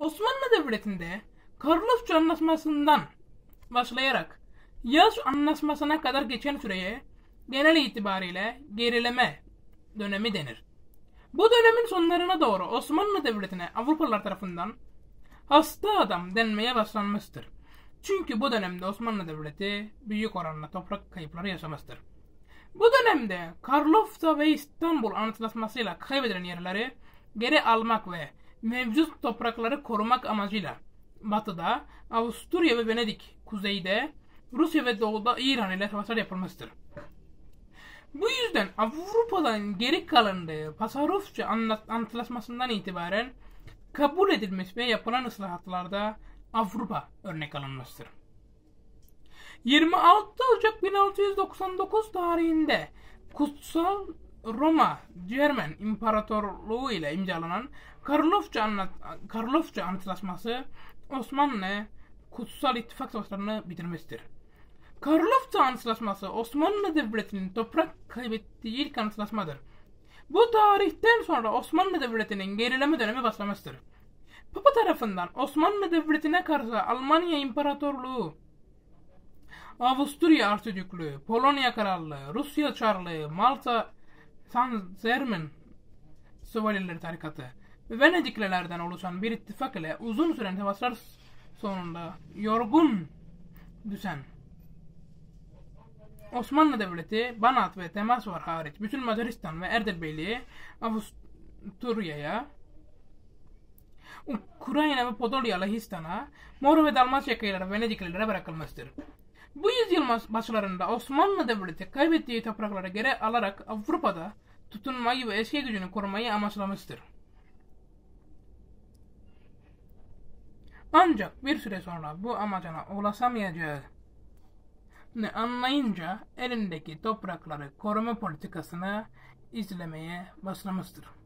Osmanlı Devleti'nde Karlofça Anlaşması'ndan başlayarak Yaz Anlaşması'na kadar geçen süreye genel itibariyle gerileme dönemi denir. Bu dönemin sonlarına doğru Osmanlı Devleti'ne Avrupalılar tarafından hasta adam denmeye başlanmıştır. Çünkü bu dönemde Osmanlı Devleti büyük oranla toprak kayıpları yaşamıştır. Bu dönemde Karlofça ve İstanbul Antlaşması'yla kaybedilen yerleri geri almak ve mevcut toprakları korumak amacıyla batıda Avusturya ve Venedik, kuzeyde Rusya ve doğuda İran ile savaşlar yapılmıştır. Bu yüzden Avrupa'dan geri kalandığı Pasarofça Antlaşması'ndan itibaren kabul edilmiş ve yapılan ıslahatlarda Avrupa örnek alınmıştır. 26 Ocak 1699 tarihinde Kutsal Roma Cermen İmparatorluğu ile imzalanan Karlofça, Anlat Karlofça Antlaşması Osmanlı Kutsal İttifak Savaşlarını bitirmiştir. Karlofça Antlaşması Osmanlı Devleti'nin toprak kaybettiği ilk antlaşmadır. Bu tarihten sonra Osmanlı Devleti'nin gerileme dönemi başlamıştır. Papa tarafından Osmanlı Devleti'ne karşı Almanya İmparatorluğu, Avusturya Arşidüklüğü, Polonya Krallığı, Rusya Çarlığı, Malta San Zermen Şövalyeleri Tarikatı ve Venediklilerden oluşan bir ittifak ile uzun süren savaşlar sonunda yorgun düşen Osmanlı Devleti, Banat ve Temasvar hariç bütün Macaristan ve Erdelbeyliği Avusturya'ya, Ukrayna ve Podolya Lahistan'a, Mor ve Dalmaçya kıyıları Venediklilere bırakılmıştır. Bu yüzyıl başlarında Osmanlı Devleti kaybettiği toprakları geri alarak Avrupa'da tutunmayı ve eski gücünü korumayı amaçlamıştır. Ancak bir süre sonra bu amacına ulaşamayacağı ne anlayınca elindeki toprakları koruma politikasını izlemeye başlamıştır.